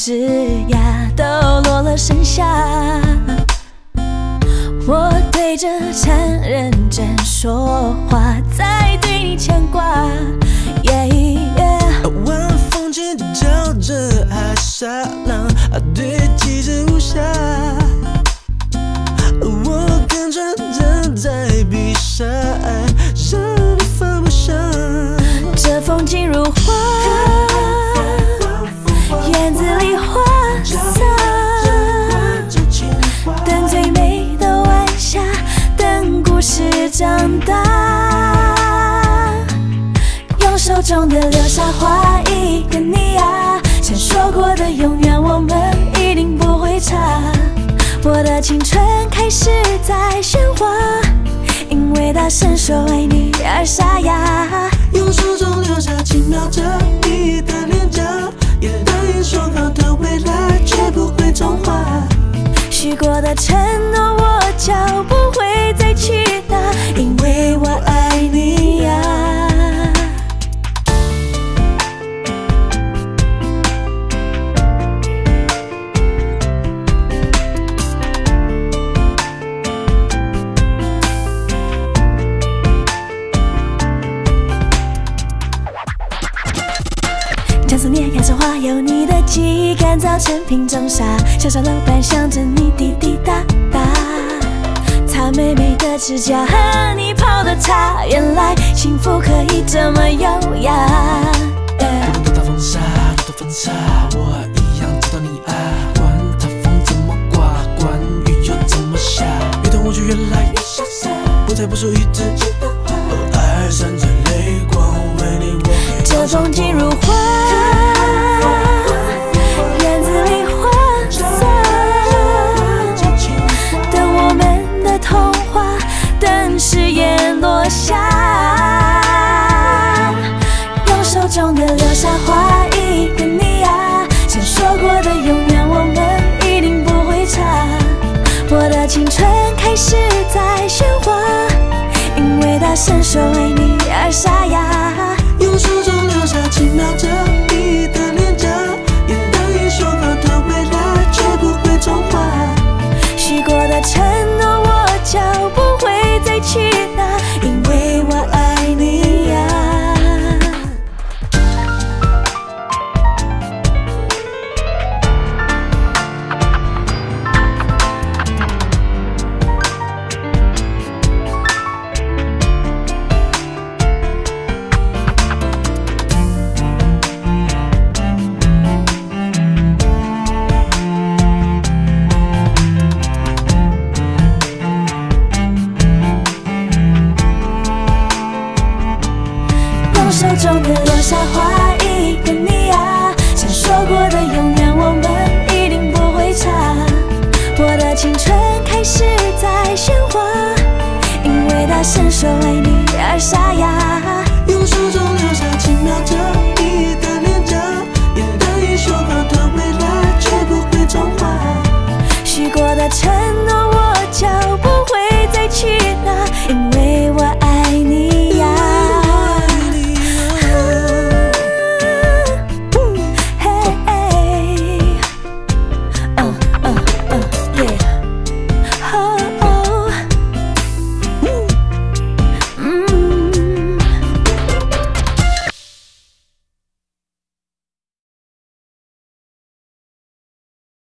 枝桠都落了盛夏。我对着蝉认真说话，在对你牵挂。晚风轻轻敲着海沙浪，对气质无暇。画一个你啊，曾说过的永远，我们一定不会差。我的青春开始在喧哗，因为大声说爱你而沙哑。用手中留下轻描着将思念开成花，有你的记忆干燥成瓶中沙，小小楼板想着你滴滴答答，擦美美的指甲和你泡的茶，原来幸福可以这么优雅。不懂大风沙，多大风沙，我一样知道你啊。管它风怎么刮，管雨又怎么下，越懂我就越来越潇洒，不再不属于自己我的青春开始在喧哗，因为大声说为你而沙哑，用手中留沙轻描着你的脸颊，也等你说好的未来，绝不会重换，许过的承诺我就不会再去。手中的落下画一个你啊，想说过的永远我们一定不会差。我的青春开始在喧哗，因为大声说为你而沙哑。